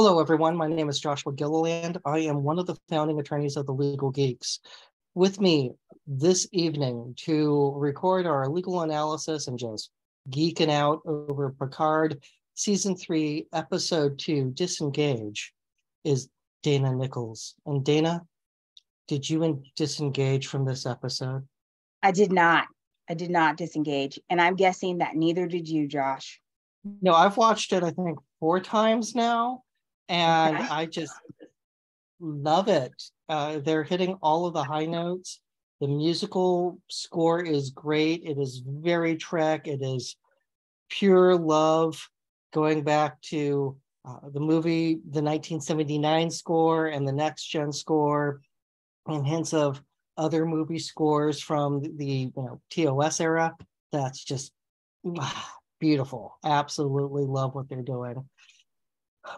Hello, everyone. My name is Joshua Gilliland. I am one of the founding attorneys of the Legal Geeks. With me this evening to record our legal analysis and just geeking out over Picard season three, episode two, Disengage, is Dana Nichols. And Dana, did you disengage from this episode? I did not. I did not disengage. And I'm guessing that neither did you, Josh. No, I've watched it, I think, four times now. And. I just love it. Uh, they're hitting all of the high notes. The musical score is great. It is very Trek. It is pure love, going back to uh, the movie, the 1979 score, and the next gen score, and hints of other movie scores from the you know TOS era. That's just beautiful. Absolutely love what they're doing.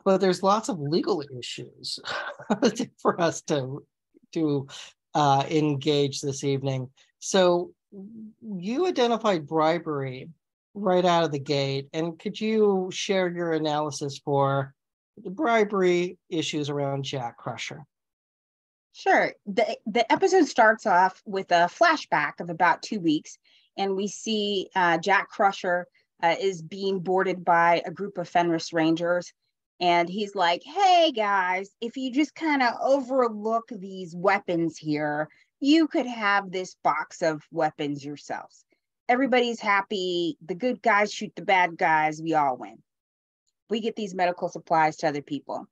But there's lots of legal issues for us to to uh, engage this evening. So you identified bribery right out of the gate, and could you share your analysis for the bribery issues around Jack Crusher? Sure. The, the episode starts off with a flashback of about two weeks, and we see uh, Jack Crusher uh, is being boarded by a group of Fenris Rangers. And he's like, hey guys, if you just kind of overlook these weapons here, you could have this box of weapons yourselves. Everybody's happy. The good guys shoot the bad guys. We all win. We get these medical supplies to other people.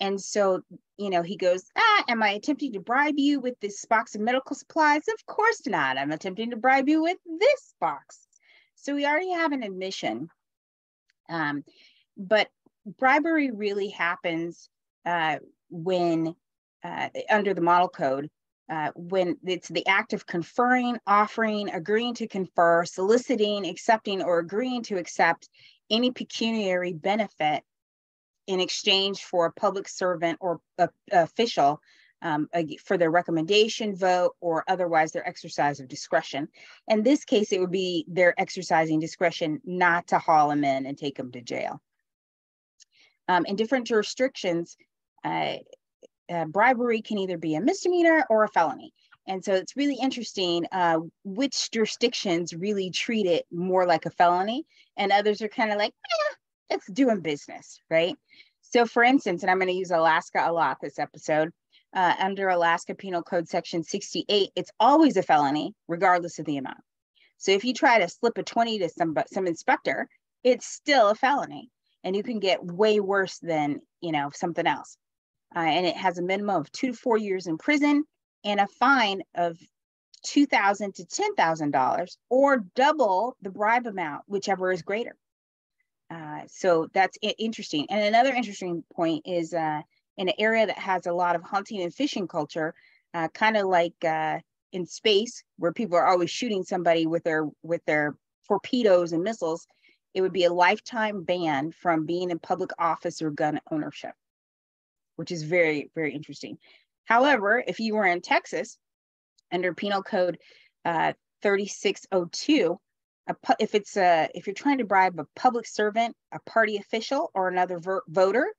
And so, you know, he goes, Ah, am I attempting to bribe you with this box of medical supplies? Of course not. I'm attempting to bribe you with this box. So we already have an admission. Um, but bribery really happens uh, when, uh, under the model code, uh, when it's the act of conferring, offering, agreeing to confer, soliciting, accepting, or agreeing to accept any pecuniary benefit in exchange for a public servant or a, a official um, a, for their recommendation vote or otherwise their exercise of discretion. In this case, it would be their exercising discretion not to haul them in and take them to jail. Um, in different jurisdictions, uh, uh, bribery can either be a misdemeanor or a felony. And so it's really interesting uh, which jurisdictions really treat it more like a felony, and others are kind of like, eh, it's doing business, right? So, for instance, and I'm going to use Alaska a lot this episode. Uh, under Alaska Penal Code Section 68, it's always a felony, regardless of the amount. So, if you try to slip a 20 to some some inspector, it's still a felony, and you can get way worse than you know something else. Uh, and it has a minimum of two to four years in prison and a fine of two thousand to ten thousand dollars, or double the bribe amount, whichever is greater. Uh, so that's interesting. And another interesting point is uh, in an area that has a lot of hunting and fishing culture, uh, kind of like uh, in space, where people are always shooting somebody with their with their torpedoes and missiles. It would be a lifetime ban from being in public office or gun ownership, which is very very interesting. However, if you were in Texas under Penal Code uh, 3602 a, if it's a if you're trying to bribe a public servant, a party official, or another ver- voter,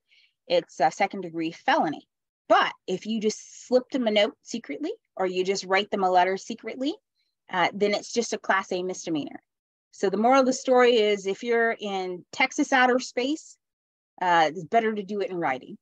it's a second degree felony. But if you just slip them a note secretly, or you just write them a letter secretly, uh, then it's just a class A misdemeanor. So the moral of the story is, if you're in Texas outer space, uh, it's better to do it in writing.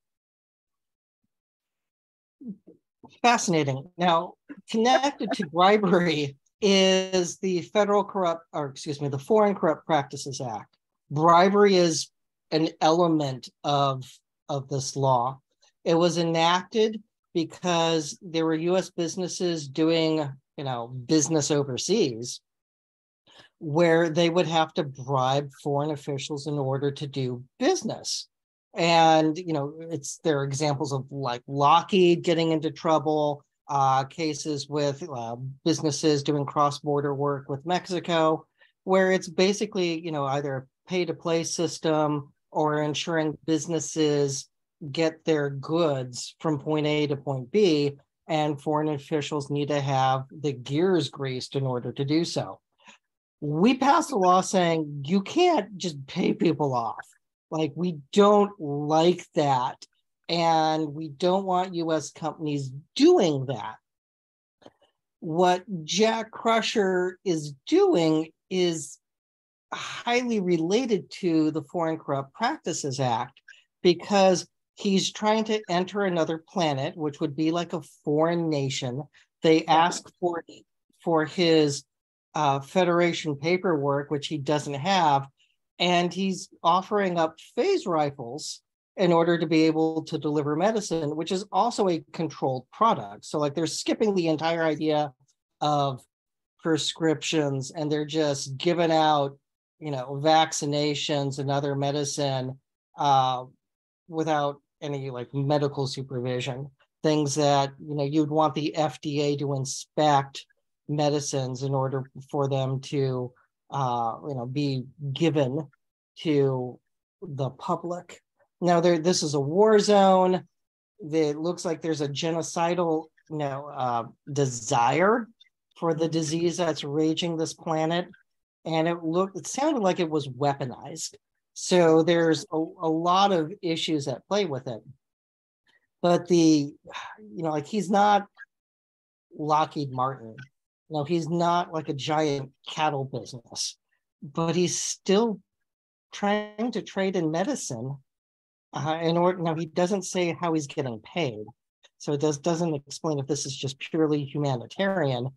Fascinating. Now, connected to bribery, is the Federal Corrupt, or excuse me, the Foreign Corrupt Practices Act. Bribery is an element of, of this law. It was enacted because there were US businesses doing, you know, business overseas where they would have to bribe foreign officials in order to do business. And, you know, it's there are examples of like Lockheed getting into trouble, uh, cases with uh, businesses doing cross-border work with Mexico, where it's basically you know either a pay-to-play system or ensuring businesses get their goods from point A to point B, and foreign officials need to have the gears greased in order to do so. We passed a law saying you can't just pay people off. Like, we don't like that. And we don't want US companies doing that. What Jack Crusher is doing is highly related to the Foreign Corrupt Practices Act because he's trying to enter another planet, which would be like a foreign nation. They ask for for his uh, Federation paperwork, which he doesn't have, and he's offering up phase rifles in order to be able to deliver medicine, which is also a controlled product. So, like, they're skipping the entire idea of prescriptions and they're just giving out, you know, vaccinations and other medicine uh, without any like medical supervision. Things that you know you'd want the FDA to inspect medicines in order for them to uh, you know be given to the public. Now there this is a war zone. It looks like there's a genocidal you know uh, desire for the disease that's raging this planet, and it looked it sounded like it was weaponized. So there's a, a lot of issues at play with it. But the, you know, like he's not Lockheed Martin. You know, he's not like a giant cattle business, but he's still trying to trade in medicine. Uh, in order, now he doesn't say how he's getting paid, so it does doesn't explain if this is just purely humanitarian.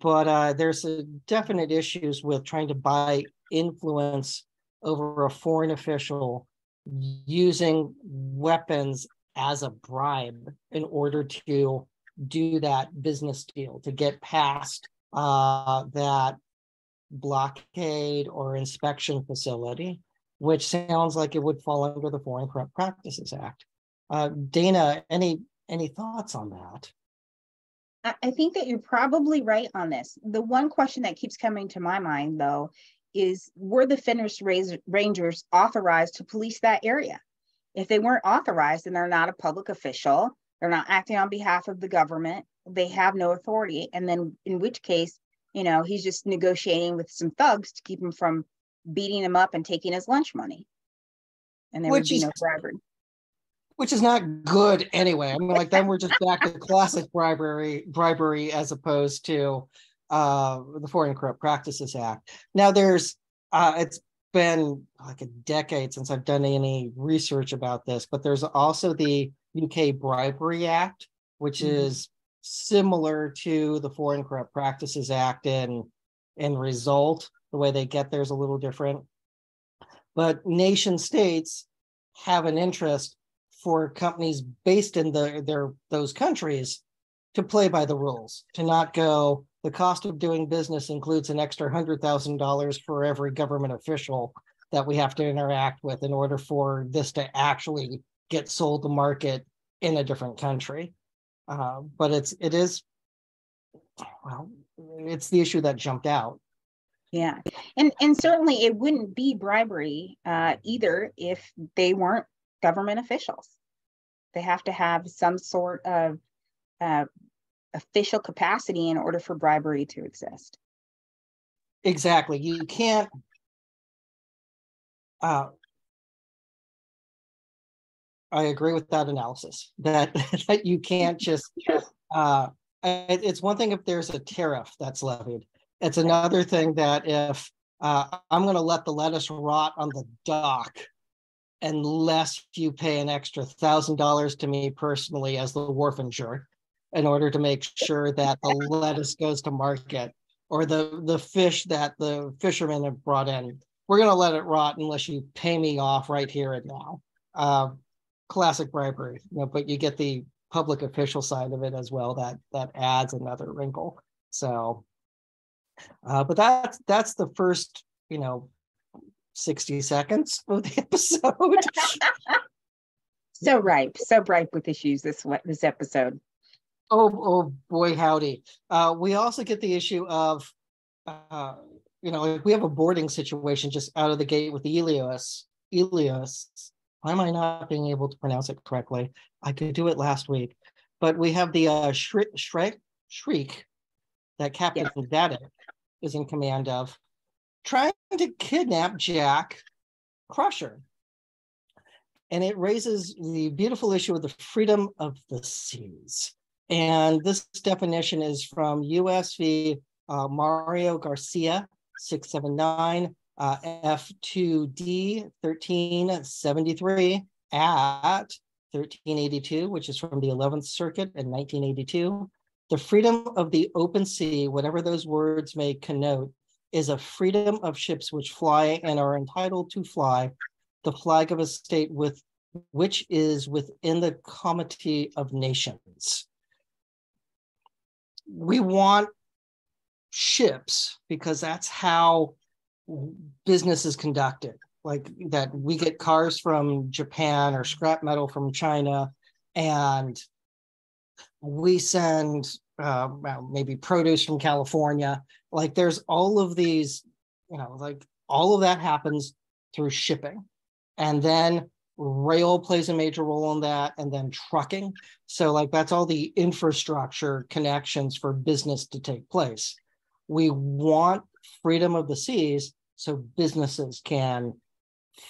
But uh, there's a definite issues with trying to buy influence over a foreign official using weapons as a bribe in order to do that business deal to get past uh, that blockade or inspection facility, which sounds like it would fall under the Foreign Corrupt Practices Act. Uh, Dana, any any thoughts on that? I think that you're probably right on this. The one question that keeps coming to my mind, though, is were the Fenris Rangers authorized to police that area? If they weren't authorized, then they're not a public official. They're not acting on behalf of the government. They have no authority. And then, in which case, you know, he's just negotiating with some thugs to keep him from beating him up and taking his lunch money. And there which would be is, no bribery. Which is not good anyway. I mean, like then we're just back to classic bribery, bribery as opposed to uh, the Foreign Corrupt Practices Act. Now, there's uh, it's been like a decade since I've done any research about this, but there's also the UK Bribery Act, which mm-hmm. is similar to the Foreign Corrupt Practices Act in in result. The way they get there is a little different, but nation states have an interest for companies based in the, their those countries to play by the rules, to not go the cost of doing business includes an extra $100,000 for every government official that we have to interact with in order for this to actually get sold to market in a different country. Uh, but it's it is well, it's the issue that jumped out. Yeah, and and certainly it wouldn't be bribery uh, either if they weren't government officials. They have to have some sort of uh, official capacity in order for bribery to exist. Exactly. You can't. Uh, I agree with that analysis. That that you can't just. Uh, it's one thing if there's a tariff that's levied. It's another thing that if uh, I'm going to let the lettuce rot on the dock unless you pay an extra thousand dollars to me personally as the wharfinger in order to make sure that the lettuce goes to market or the the fish that the fishermen have brought in. We're going to let it rot unless you pay me off right here and now. Uh, classic bribery, you know, but you get the public official side of it as well. That that adds another wrinkle. So, uh, but that's that's the first, you know, sixty seconds of the episode. so ripe, so ripe with issues this this episode. Oh, oh boy, howdy. Uh, we also get the issue of, uh, you know, we have a boarding situation just out of the gate with the Eleos. Eleos. Why am I not being able to pronounce it correctly? I could do it last week. But we have the uh, Shrike, Shrike, Shrike that Captain yeah. is in command of, trying to kidnap Jack Crusher. and it raises the beautiful issue of the freedom of the seas. And this definition is from USV uh, Mario Garcia, 679, uh, F2D 1373 at 1382, which is from the 11th Circuit in 1982. The freedom of the open sea, whatever those words may connote, is a freedom of ships which fly and are entitled to fly the flag of a state with which is within the comity of nations. We want ships because that's how business is conducted. Like that, we get cars from Japan or scrap metal from China, and we send uh, well, maybe produce from California. Like there's all of these, you know, like all of that happens through shipping. And then rail plays a major role in that, and then trucking. So, like, that's all the infrastructure connections for business to take place. We want freedom of the seas so businesses can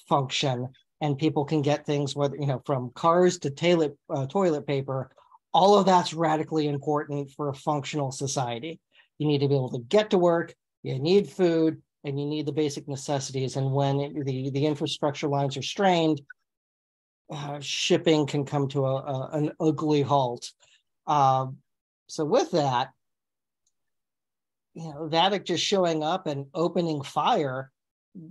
function and people can get things, whether, you know, from cars to toilet, uh, toilet paper. All of that's radically important for a functional society. You need to be able to get to work, you need food, and you need the basic necessities. And when it, the, the infrastructure lines are strained, uh, shipping can come to a, a an ugly halt. Uh, so with that, you know, Vadic just showing up and opening fire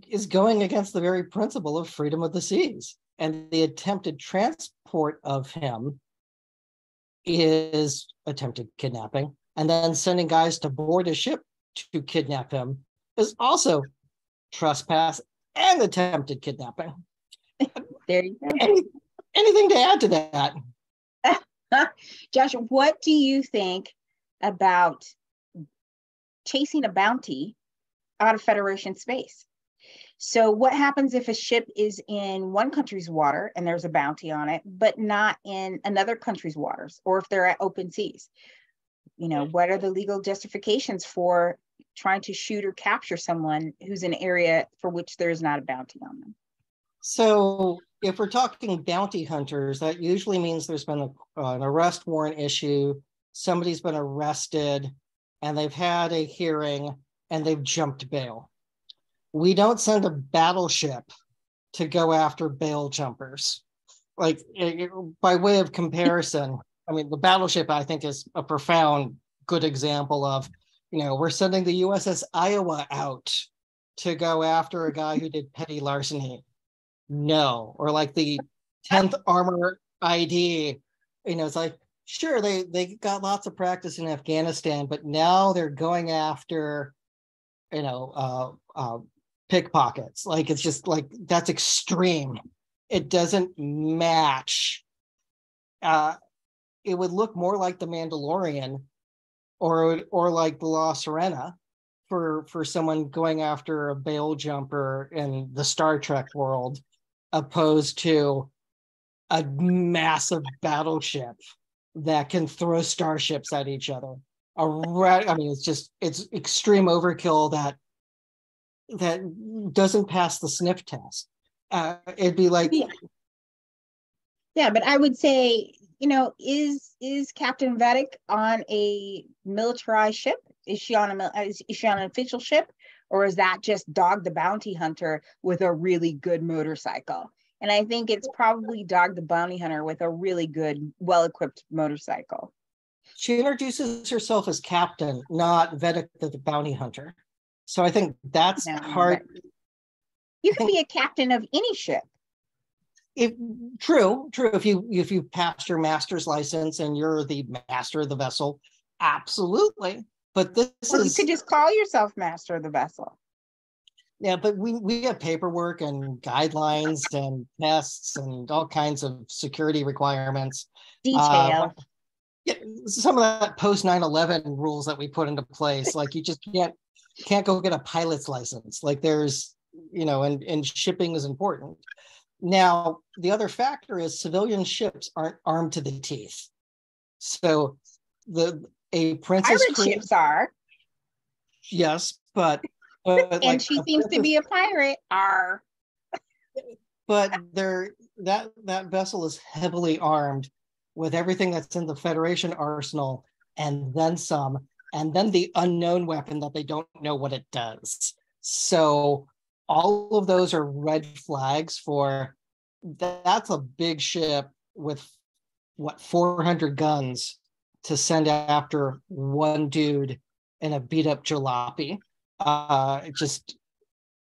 is going against the very principle of freedom of the seas. And the attempted transport of him is attempted kidnapping. And then sending guys to board a ship to kidnap him is also trespass and attempted kidnapping. There you go. Any, anything to add to that? Josh, what do you think about chasing a bounty out of Federation space? So, what happens if a ship is in one country's water and there's a bounty on it, but not in another country's waters, or if they're at open seas? You know, what are the legal justifications for trying to shoot or capture someone who's in an area for which there is not a bounty on them? So, if we're talking bounty hunters, that usually means there's been a, uh, an arrest warrant issue, somebody's been arrested, and they've had a hearing and they've jumped bail. We don't send a battleship to go after bail jumpers. Like, it, by way of comparison, I mean, the battleship, I think, is a profound good example of, you know, we're sending the USS Iowa out to go after a guy who did petty larceny no or like the 10th armor id you know it's like sure they they got lots of practice in afghanistan but now they're going after you know uh, uh pickpockets. Like it's just like that's extreme. It doesn't match uh it would look more like the mandalorian or or like the la sirena for for someone going after a bail jumper in the star trek world opposed to a massive battleship that can throw starships at each other. A red, I mean, it's just it's extreme overkill that that doesn't pass the sniff test. Uh, it'd be like, yeah. yeah, but I would say, you know, is is Captain Vadic on a militarized ship? Is she on a is she on an official ship? Or is that just Dog the Bounty Hunter with a really good motorcycle? And I think it's probably Dog the Bounty Hunter with a really good, well equipped motorcycle. She introduces herself as captain, not Vadic the Bounty Hunter. So I think that's no, hard. You can be a captain of any ship. If true, true. If you if you pass your master's license and you're the master of the vessel, absolutely. But this well, is, you could just call yourself master of the vessel. Yeah, but we we have paperwork and guidelines and tests and all kinds of security requirements. Detail. Uh, yeah, some of that post 9-11 rules that we put into place, like you just can't can't go get a pilot's license. Like there's, you know, and, and shipping is important. Now, the other factor is civilian ships aren't armed to the teeth. So the a princess pirate ships are. Yes, but, but and like she seems to be a pirate. Are but they're that that vessel is heavily armed with everything that's in the Federation arsenal and then some, and then the unknown weapon that they don't know what it does. So all of those are red flags for that's a big ship with what 400 guns to send after one dude in a beat up jalopy. Uh, just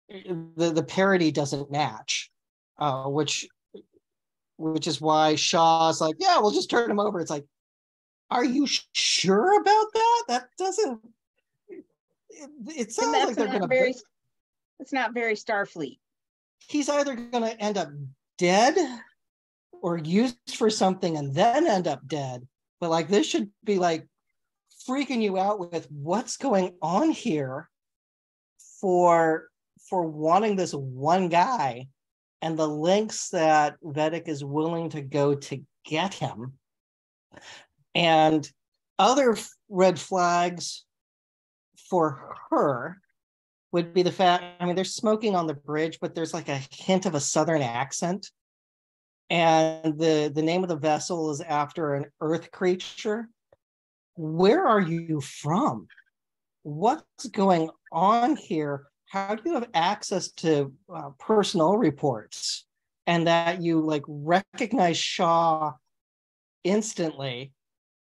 the the parity doesn't match, uh, which which is why Shaw's like, yeah, we'll just turn him over. It's like, are you sure about that? That doesn't. It, it sounds like they're going to. Very, it's not very Starfleet. He's either going to end up dead or used for something and then end up dead. But like this should be like freaking you out with what's going on here for for wanting this one guy and the links that Vadic is willing to go to get him. And other red flags for her would be the fact I mean, they're smoking on the bridge, but there's like a hint of a southern accent. And the, the name of the vessel is after an earth creature. Where are you from? What's going on here? how do you have access to uh, reports and that you like recognize Shaw instantly?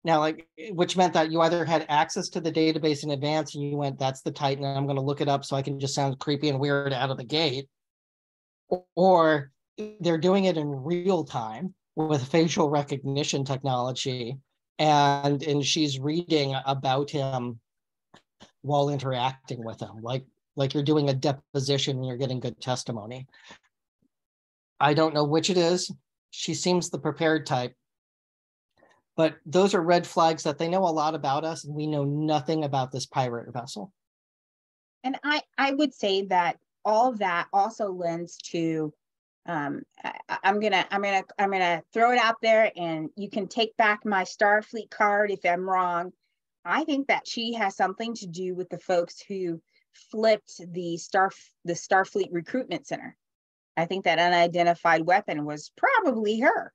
Now, like, which meant that you either had access to the database in advance and you went, that's the Titan, I'm going to look it up so I can just sound creepy and weird out of the gate. Or they're doing it in real time with facial recognition technology. And, and she's reading about him while interacting with him. Like like you're doing a deposition and you're getting good testimony. I don't know which it is. She seems the prepared type. But those are red flags that they know a lot about us and we know nothing about this pirate vessel. And I, I would say that all of that also lends to um, I, I'm gonna I'm gonna I'm gonna throw it out there and you can take back my Starfleet card if I'm wrong. I think that she has something to do with the folks who flipped the star the Starfleet recruitment center. I think that unidentified weapon was probably her.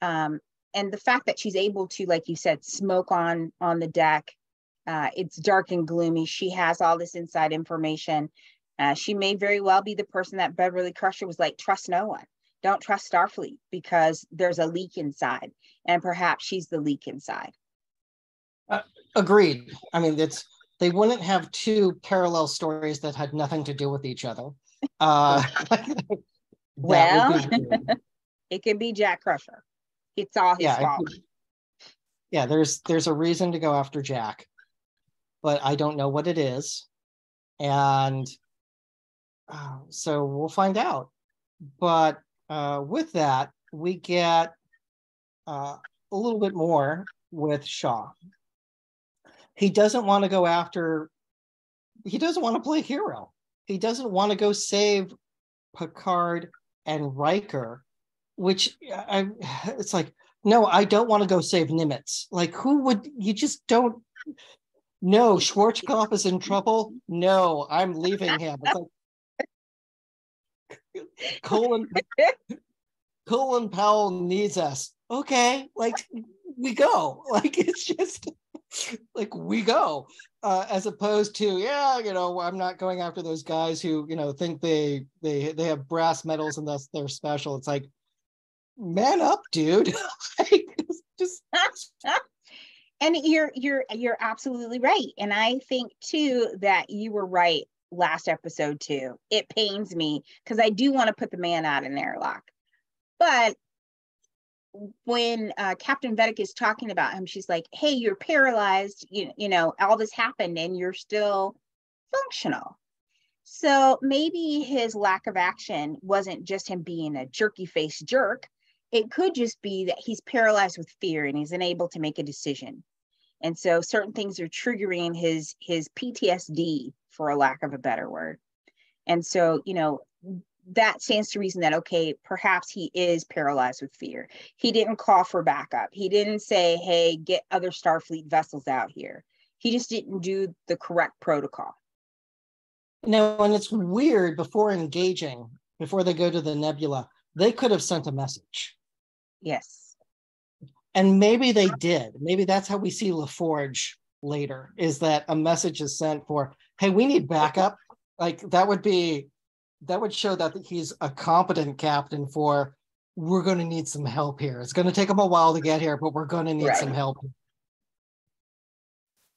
Um, and the fact that she's able to, like you said, smoke on on the deck. Uh, it's dark and gloomy. She has all this inside information. Uh, she may very well be the person that Beverly Crusher was like, trust no one. Don't trust Starfleet because there's a leak inside, and perhaps she's the leak inside. Uh, agreed. I mean, it's they wouldn't have two parallel stories that had nothing to do with each other. Uh, well, it could be Jack Crusher. It's all his yeah, fault. Could, yeah, there's there's a reason to go after Jack, but I don't know what it is, and uh, so we'll find out. But uh, with that, we get uh, a little bit more with Shaw. He doesn't want to go after he doesn't want to play hero. He doesn't want to go save picard and riker which i it's like no i don't want to go save nimitz. Like who would you just don't no schwarzkopf is in trouble? No i'm leaving him. It's like colin colin powell needs us. Okay like we go. Like it's just like we go. Uh, as opposed to yeah you know i'm not going after those guys who you know think they they they have brass medals and thus they're special. It's like man up dude. Just and you're you're you're absolutely right. And i think too that you were right last episode too it pains me because i do want to put the man out in airlock but when uh, Captain Vadic is talking about him, she's like, "Hey, you're paralyzed. You you know all this happened, and you're still functional." So maybe his lack of action wasn't just him being a jerky face jerk. It could just be that he's paralyzed with fear and he's unable to make a decision. And so certain things are triggering his his PTSD, for a lack of a better word. And so, you know, that stands to reason that okay perhaps he is paralyzed with fear he didn't call for backup he didn't say hey get other starfleet vessels out here he just didn't do the correct protocol now and it's weird before engaging before they go to the nebula they could have sent a message. Yes. And maybe they did. Maybe that's how we see LaForge later is that a message is sent for, hey, we need backup. Like that would be, that would show that he's a competent captain for, we're going to need some help here. It's going to take them a while to get here, but we're going to need right. some help.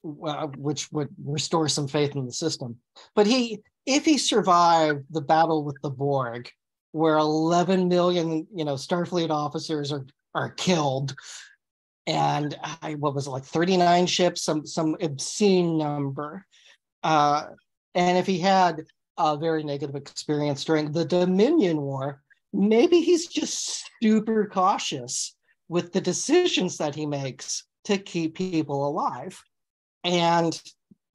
which would restore some faith in the system. But he, if he survived the battle with the Borg, where 11 million, you know, Starfleet officers are are killed, and I, what was it like 39 ships, some some obscene number. Uh, and if he had a very negative experience during the Dominion War, maybe he's just super cautious with the decisions that he makes to keep people alive. And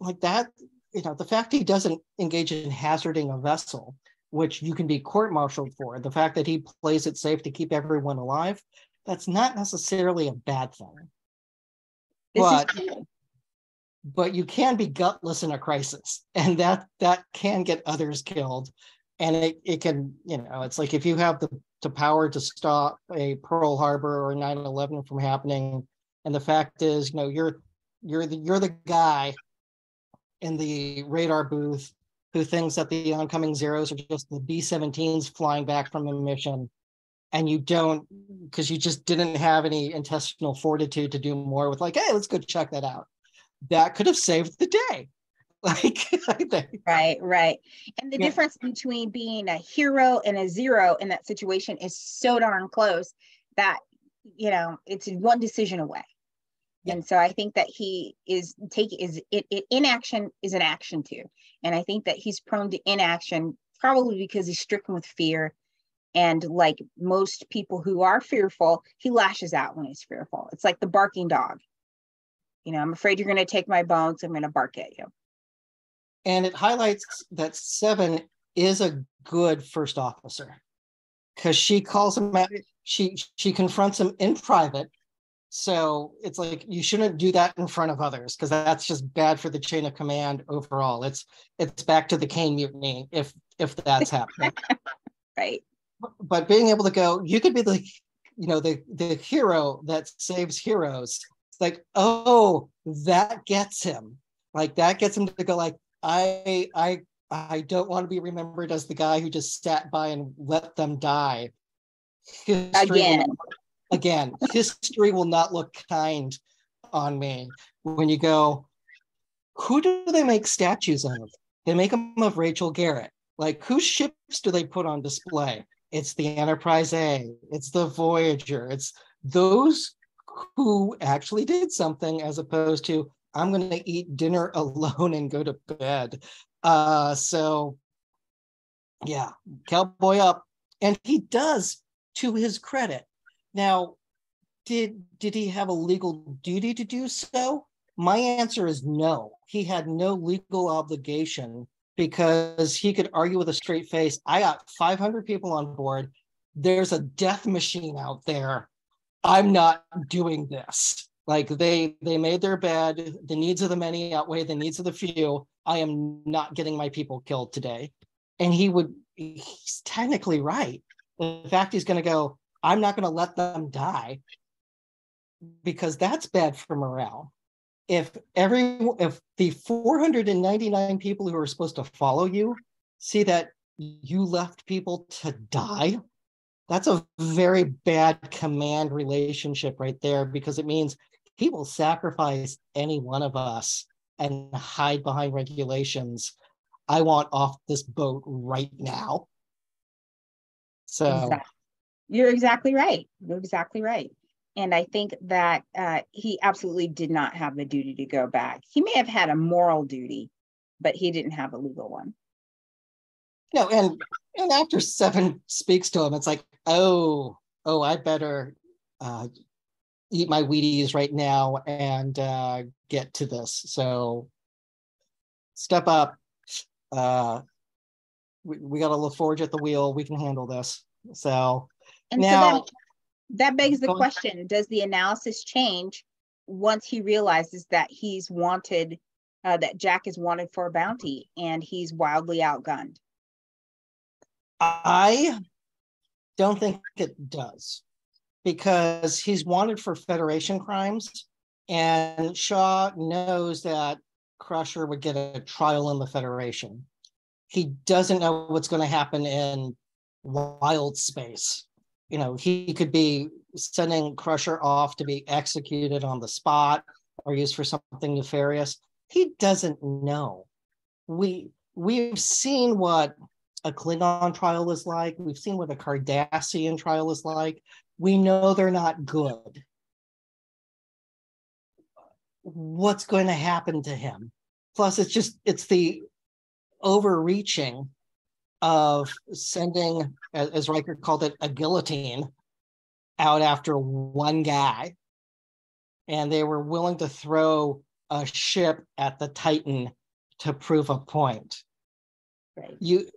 like that, you know, the fact he doesn't engage in hazarding a vessel, which you can be court-martialed for, the fact that he plays it safe to keep everyone alive, that's not necessarily a bad thing. This but but you can be gutless in a crisis, and that that can get others killed. And it, it can, you know, it's like if you have the, the power to stop a Pearl Harbor or 9-11 from happening, and the fact is, you know, you're you're the you're the guy in the radar booth who thinks that the oncoming zeros are just the B-17s flying back from a mission, and you don't because you just didn't have any intestinal fortitude to do more with like, hey, let's go check that out. That could have saved the day. Like right, right. And the yeah. difference between being a hero and a zero in that situation is so darn close that you know it's one decision away. And so I think that he is taking is it, it inaction is an action too. And I think that he's prone to inaction probably because he's stricken with fear. And like most people who are fearful, he lashes out when he's fearful. It's like the barking dog. You know, I'm afraid you're going to take my bones. I'm going to bark at you. And it highlights that Seven is a good first officer because she calls him out. She she confronts him in private so it's like you shouldn't do that in front of others because that's just bad for the chain of command overall. It's it's back to the Caine mutiny if if that's happening. right. But being able to go, you could be the you know the the hero that saves heroes. It's like, oh, that gets him. Like that gets him to go like, I I I don't want to be remembered as the guy who just sat by and let them die. History Again again, history will not look kind on me when you go, who do they make statues of? They make them of Rachel Garrett. Like, whose ships do they put on display? It's the Enterprise A, it's the Voyager, it's those who actually did something as opposed to, I'm going to eat dinner alone and go to bed. Uh, so, yeah, cowboy up. And he does, to his credit, now, did did he have a legal duty to do so? My answer is no. He had no legal obligation because he could argue with a straight face. I got 500 people on board. There's a death machine out there. I'm not doing this. Like they they made their bed. The needs of the many outweigh the needs of the few. I am not getting my people killed today. And he would he's technically right. The fact he's going to go, I'm not going to let them die because that's bad for morale. If every if the 499 people who are supposed to follow you see that you left people to die, that's a very bad command relationship right there because it means he will sacrifice any one of us and hide behind regulations. I want off this boat right now. So exactly. You're exactly right. You're exactly right. And I think that uh, he absolutely did not have the duty to go back. He may have had a moral duty, but he didn't have a legal one. No, and and after Seven speaks to him, it's like, oh, oh, I better uh, eat my Wheaties right now and uh, get to this. So step up. Uh, we, we got a LaForge at the wheel. We can handle this. So and now, so that, begs the question Does the analysis change once he realizes that he's wanted, uh, that Jack is wanted for a bounty and he's wildly outgunned? I don't think it does because he's wanted for Federation crimes. And Shaw knows that Crusher would get a trial in the Federation. He doesn't know what's going to happen in wild space. You know, he could be sending Crusher off to be executed on the spot or used for something nefarious. He doesn't know. We we've seen what a Klingon trial is like. We've seen what a Cardassian trial is like. We know they're not good. What's going to happen to him? Plus, it's just it's the overreaching of sending, as Riker called it, a guillotine out after one guy. And they were willing to throw a ship at the Titan to prove a point. Right. You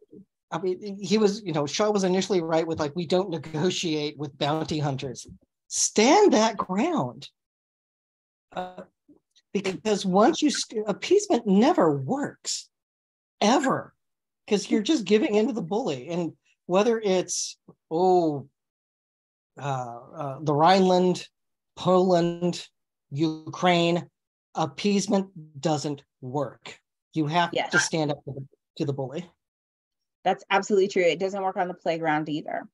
I mean, he was, you know, Shaw was initially right with like, we don't negotiate with bounty hunters. Stand that ground. Uh, because once you, appeasement never works, ever, because you're just giving into the bully. And whether it's, oh, uh, uh, the Rhineland, Poland, Ukraine, appeasement doesn't work. You have yes. to stand up to the, to the bully. That's absolutely true. It doesn't work on the playground either.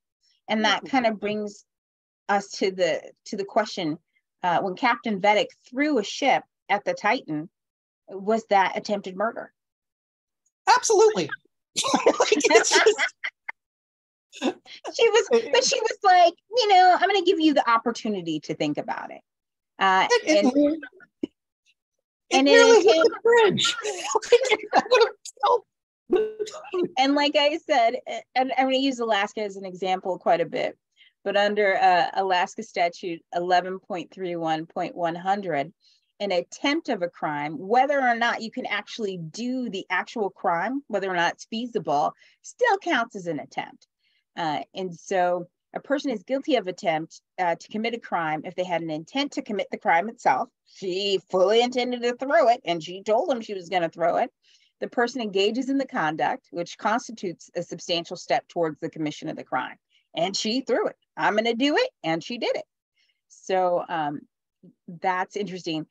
And that kind of brings us to the to the question uh, when Captain Vadic threw a ship at the Titan, was that attempted murder? Absolutely. just... she was, but she was like, you know, I'm going to give you the opportunity to think about it. Uh, it, and, it, and it bridge and like I said, and I'm going to use Alaska as an example quite a bit, but under uh, Alaska Statute 11.31.100, an attempt of a crime, whether or not you can actually do the actual crime, whether or not it's feasible, still counts as an attempt. Uh, and so a person is guilty of attempt uh, to commit a crime if they had an intent to commit the crime itself. She fully intended to throw it, and she told him she was going to throw it the person engages in the conduct, which constitutes a substantial step towards the commission of the crime. And she threw it. I'm going to do it. And she did it. So um, that's interesting.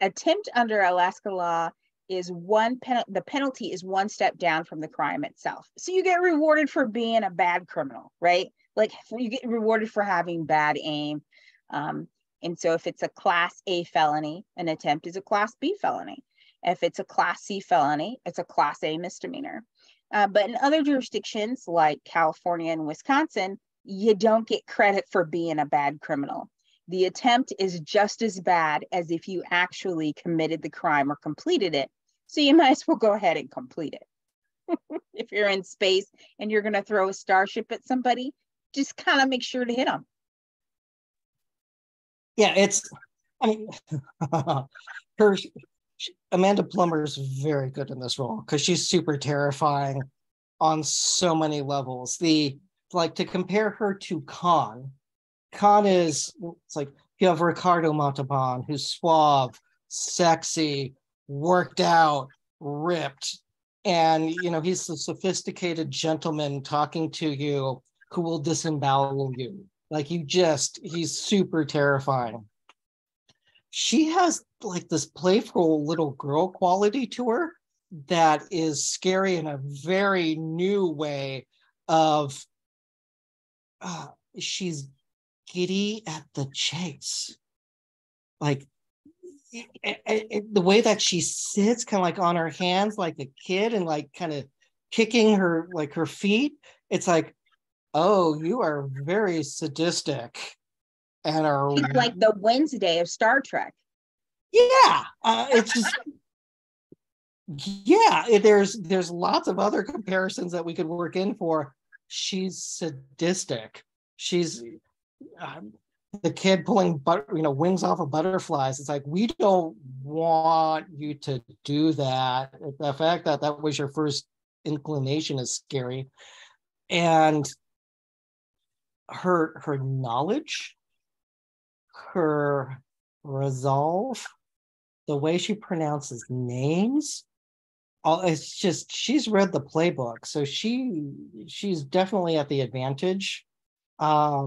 Attempt under Alaska law is one pen- the penalty is one step down from the crime itself. So you get rewarded for being a bad criminal, right? Like you get rewarded for having bad aim. Um, and so if it's a class A felony, an attempt is a class B felony. If it's a Class C felony, it's a Class A misdemeanor. Uh, but in other jurisdictions like California and Wisconsin, you don't get credit for being a bad criminal. The attempt is just as bad as if you actually committed the crime or completed it. So you might as well go ahead and complete it. if you're in space and you're going to throw a starship at somebody, just kind of make sure to hit them. Yeah, it's, I mean, her Amanda Plummer is very good in this role because she's super terrifying on so many levels. The like to compare her to Khan. Khan is it's like you have Ricardo Montalban, who's suave, sexy, worked out, ripped, and you know he's a sophisticated gentleman talking to you who will disembowel you. Like you just, he's super terrifying. She has like this playful little girl quality to her that is scary in a very new way of uh, she's giddy at the chase. Like it, it, the way that she sits kind of like on her hands like a kid and like kind of kicking her like her feet it's like oh you are very sadistic and are She's like the Wednesday of Star Trek. Yeah, uh, it's just yeah. There's there's lots of other comparisons that we could work in for. She's sadistic. She's um, the kid pulling but you know wings off of butterflies. It's like we don't want you to do that. The fact that that was your first inclination is scary, and her her knowledge her resolve, the way she pronounces names, all it's just she's read the playbook, so she she's definitely at the advantage. Uh,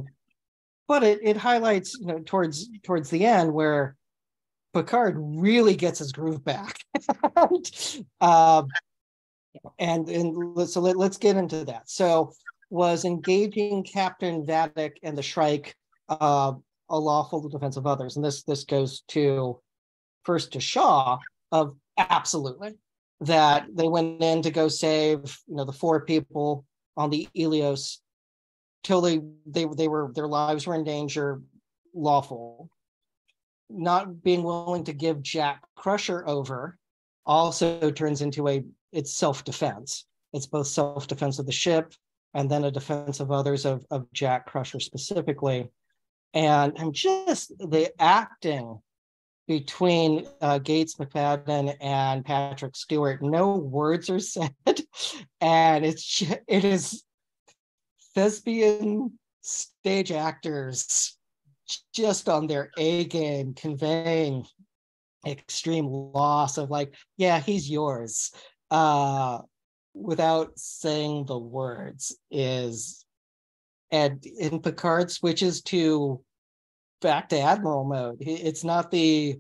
but it, it highlights, you know, towards towards the end where Picard really gets his groove back. uh, and and so let, us get into that. So was engaging Captain Vadic and the Shrike uh, a lawful defense of others, and this this goes to first to Shaw of absolutely that they went in to go save you know the four people on the Eleos till they they they were their lives were in danger lawful not being willing to give Jack Crusher over also turns into a it's self-defense. It's both self-defense of the ship and then a defense of others of, of Jack Crusher specifically. And I'm just the acting between uh, Gates McFadden and Patrick Stewart. No words are said, and it's it is thespian stage actors just on their A game, conveying extreme loss of like, yeah, he's yours, uh, without saying the words is, and in Picard switches to back to Admiral mode. It's not the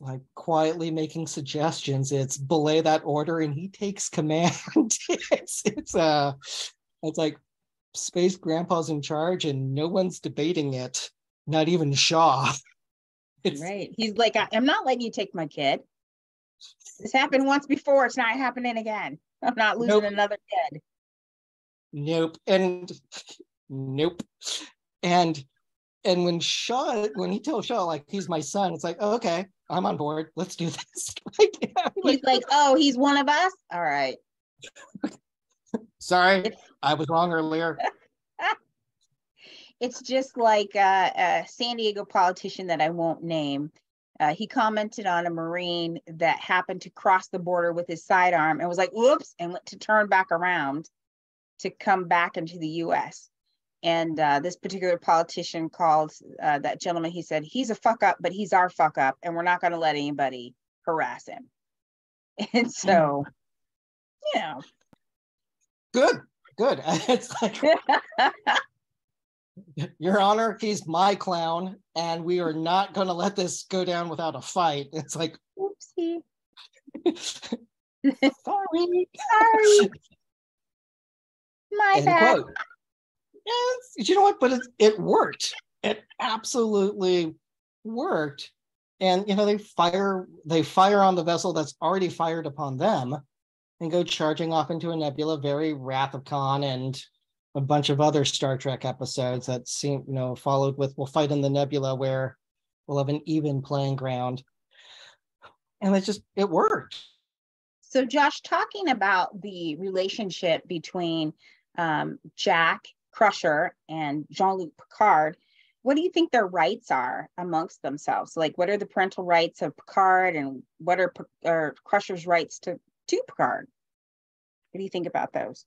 like quietly making suggestions. It's belay that order, and he takes command. it's it's uh, it's like space grandpa's in charge, and no one's debating it not even Shaw. It's, right. He's like, I'm not letting you take my kid. This happened once before. It's not happening again. I'm not losing nope. another kid. Nope. And nope. And and when Shaw, when he tells Shaw like he's my son, it's like, okay, I'm on board. Let's do this. like, yeah, he's like, like, oh, he's one of us. All right. Sorry, I was wrong earlier. It's just like uh, a San Diego politician that I won't name. Uh, he commented on a Marine that happened to cross the border with his sidearm and was like, whoops, and went to turn back around to come back into the US. And uh, this particular politician called uh, that gentleman, he said, he's a fuck up, but he's our fuck up, and we're not going to let anybody harass him. And so, you know. Good, good. It's like. Your Honor, he's my clown, and we are not going to let this go down without a fight. It's like, oopsie. Sorry. Sorry. My End bad. Quote. Yes, you know what? But it, it worked. It absolutely worked. And you know, they fire they fire on the vessel that's already fired upon them and go charging off into a nebula, very Wrath of Khan and a bunch of other Star Trek episodes that seem, you know, followed with we'll fight in the nebula where we'll have an even playing ground. And it just it worked. So Josh, talking about the relationship between um, Jack Crusher and Jean-Luc Picard, what do you think their rights are amongst themselves? Like, what are the parental rights of Picard, and what are, are Crusher's rights to to Picard? What do you think about those?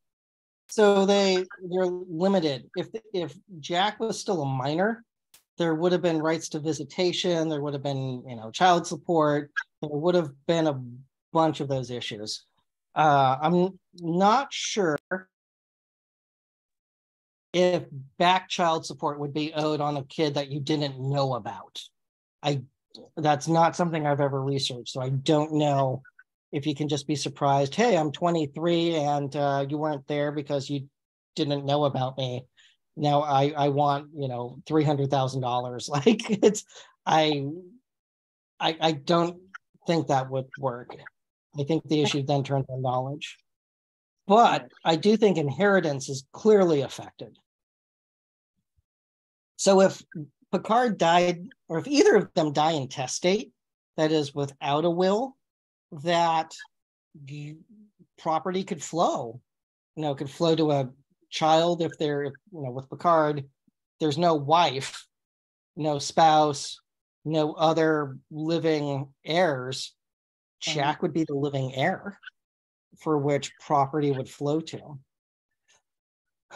So they they're limited. If if Jack was still a minor, there would have been rights to visitation. There would have been you know child support. There would have been a bunch of those issues. Uh, I'm not sure if back child support would be owed on a kid that you didn't know about. I that's not something I've ever researched, so I don't know if you can just be surprised, hey, I'm 23 and uh, you weren't there because you didn't know about me. Now I I want you know three hundred thousand dollars. Like it's I I I don't think that would work. I think the issue then turns on knowledge. But I do think inheritance is clearly affected. So if Picard died, or if either of them die intestate, that is without a will, that property could flow. You know, could flow to a child if they're, you know, with Picard, there's no wife, no spouse, no other living heirs. Jack would be the living heir for which property would flow to.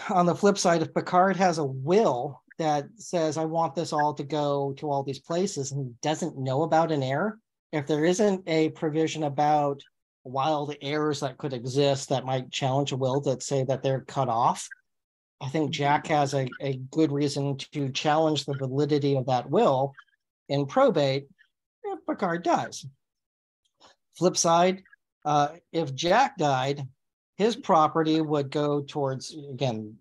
On the flip side, if Picard has a will that says, I want this all to go to all these places and doesn't know about an heir, if there isn't a provision about wild heirs that could exist that might challenge a will that say that they're cut off, I think Jack has a, a good reason to challenge the validity of that will in probate if Picard dies. Flip side, uh, if Jack died, his property would go towards, again,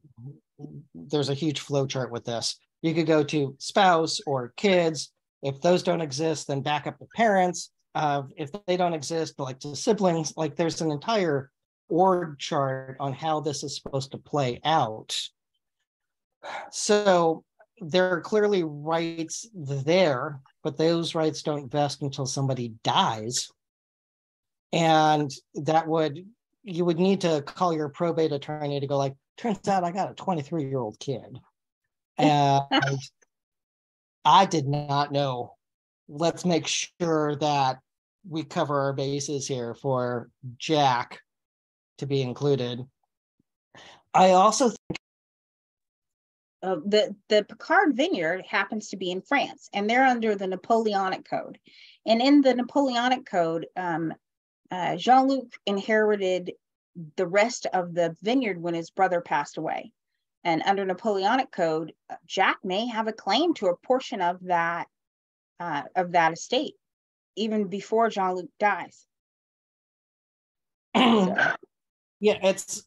there's a huge flow chart with this. You could go to spouse or kids. If those don't exist, then back up to parents. Uh, if they don't exist, like to siblings, like there's an entire org chart on how this is supposed to play out. So there are clearly rights there, but those rights don't vest until somebody dies. And that would, you would need to call your probate attorney to go like, turns out I got a 23 year old kid. And I did not know. Let's make sure that we cover our bases here for Jack to be included. I also think uh, the the Picard vineyard happens to be in France, and they're under the Napoleonic Code. And in the Napoleonic Code, um, uh, Jean Luc inherited the rest of the vineyard when his brother passed away. And under Napoleonic Code, uh, Jack may have a claim to a portion of that uh, of that estate, even before Jean Luc dies. so. Yeah, it's.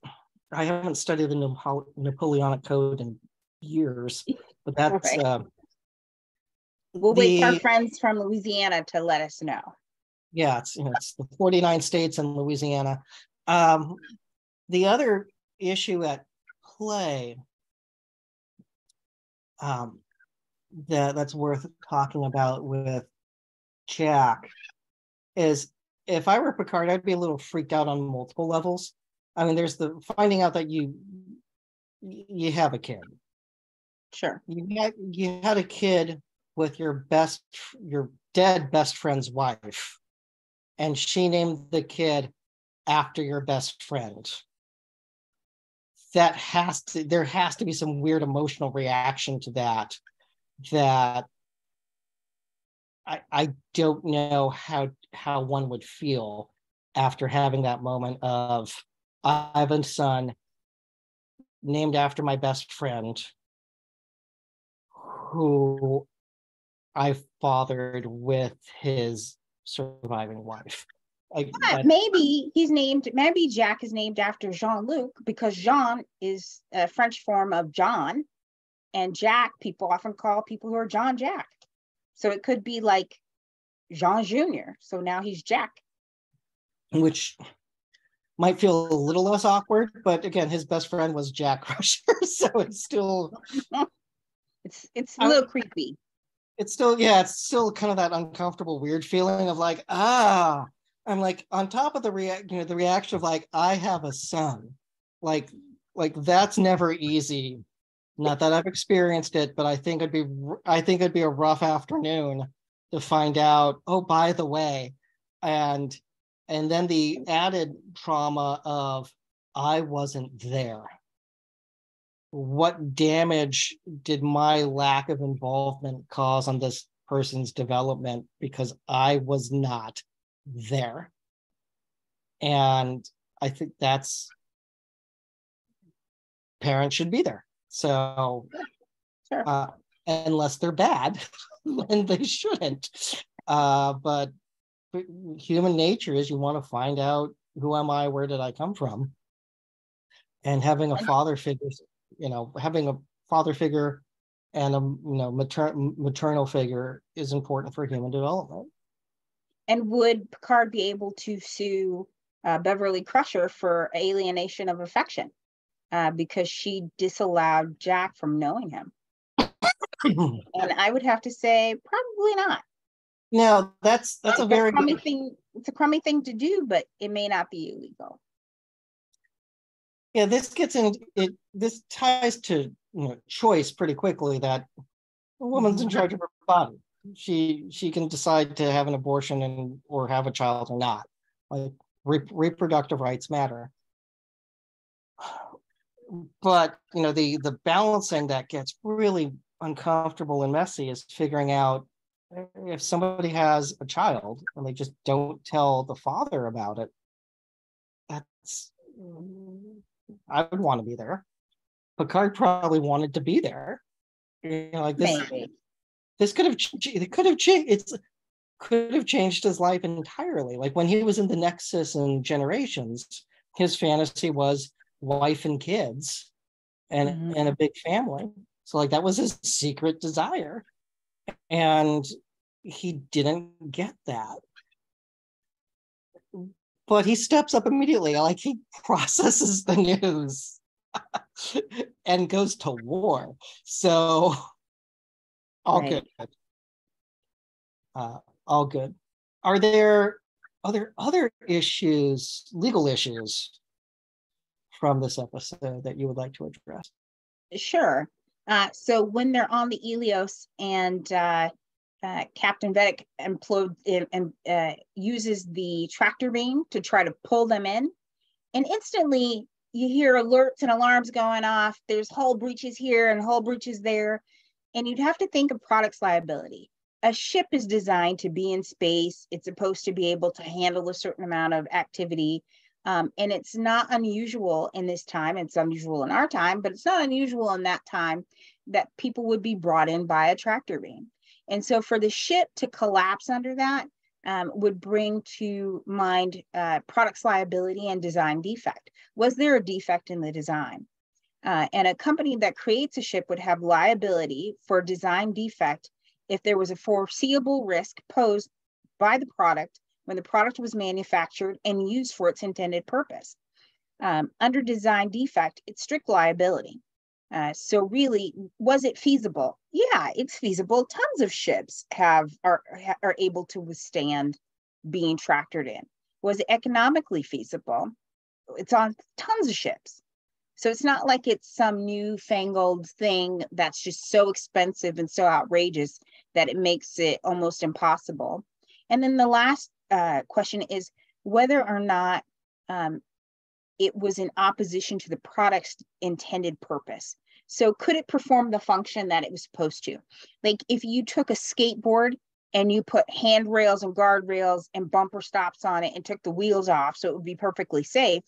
I haven't studied the Napoleonic Code in years, but that's. Right. Uh, we'll the, wait for friends from Louisiana to let us know. Yeah, it's you know, it's the 49 states and Louisiana. Um, the other issue at play um, that that's worth talking about with Jack is if I were Picard, I'd be a little freaked out on multiple levels. I mean, there's the finding out that you you have a kid. Sure. You had you had a kid with your best your dead best friend's wife, and she named the kid after your best friend. That has to there has to be some weird emotional reaction to that that I I don't know how how one would feel after having that moment of Ivan's son named after my best friend who I fathered with his surviving wife. But maybe he's named, maybe Jack is named after Jean Luc because Jean is a French form of John, and Jack, people often call people who are John Jack. So it could be like Jean Jr. So now he's Jack. Which might feel a little less awkward, but again, his best friend was Jack Crusher, so it's still it's it's a little I, creepy. It's still yeah, it's still kind of that uncomfortable, weird feeling of like ah. I'm like on top of the react, you know, the reaction of like I have a son, like like that's never easy. Not that I've experienced it, but I think it'd be I think it'd be a rough afternoon to find out. Oh, by the way, and and then the added trauma of I wasn't there. What damage did my lack of involvement cause on this person's development because I was not there? And I think that's parents should be there. So, sure. uh, unless they're bad, and they shouldn't. Uh, but human nature is you want to find out who am I, where did I come from, and having a father figure, you know, having a father figure and a you know mater- maternal figure is important for human development. And would Picard be able to sue uh, Beverly Crusher for alienation of affection uh, because she disallowed Jack from knowing him? and I would have to say probably not. No, that's that's a very crummy good... thing. It's a crummy thing to do, but it may not be illegal. Yeah, this gets in. It this ties to you know, choice pretty quickly. That a woman's in mm-hmm. charge of her body. She she can decide to have an abortion and or have a child or not. Like re- reproductive rights matter. But you know the the balancing that gets really uncomfortable and messy is figuring out if somebody has a child and they just don't tell the father about it, that's I would want to be there. Picard probably wanted to be there. You know, like this, Maybe. This could have it could have changed. It's could have changed his life entirely. Like when he was in the Nexus and Generations, his fantasy was wife and kids, and mm-hmm. and a big family. So like that was his secret desire, and he didn't get that but he steps up immediately. Like he processes the news and goes to war. So all right. good. Uh, all good. Are there other other issues, legal issues from this episode that you would like to address? Sure. Uh, so when they're on the Eleos and uh, uh, Captain Vadic employed and uh, uses the tractor beam to try to pull them in, and instantly you hear alerts and alarms going off. There's hull breaches here and hull breaches there, and you'd have to think of products liability. A ship is designed to be in space. It's supposed to be able to handle a certain amount of activity. Um, and it's not unusual in this time. It's unusual in our time, but it's not unusual in that time that people would be brought in by a tractor beam. And so for the ship to collapse under that um, would bring to mind uh, products liability and design defect. Was there a defect in the design? Uh, and a company that creates a ship would have liability for design defect if there was a foreseeable risk posed by the product when the product was manufactured and used for its intended purpose. Um, under design defect, it's strict liability. Uh, so really, was it feasible? Yeah, it's feasible. Tons of ships have are are able to withstand being tractored in. Was it economically feasible? It's on tons of ships. So it's not like it's some newfangled thing that's just so expensive and so outrageous that it makes it almost impossible. And then the last uh, question is whether or not um, it was in opposition to the product's intended purpose. So could it perform the function that it was supposed to? Like if you took a skateboard and you put handrails and guardrails and bumper stops on it and took the wheels off so it would be perfectly safe.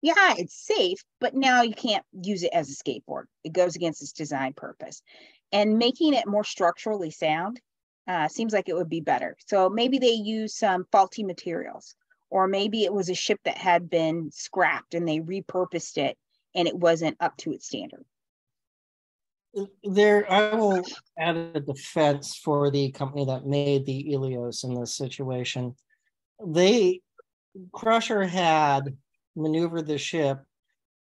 Yeah, it's safe, but now you can't use it as a skateboard. It goes against its design purpose. And making it more structurally sound uh, seems like it would be better. So maybe they use some faulty materials, or maybe it was a ship that had been scrapped and they repurposed it and it wasn't up to its standard there i will add a defense for the company that made the eleos in this situation they crusher had maneuvered the ship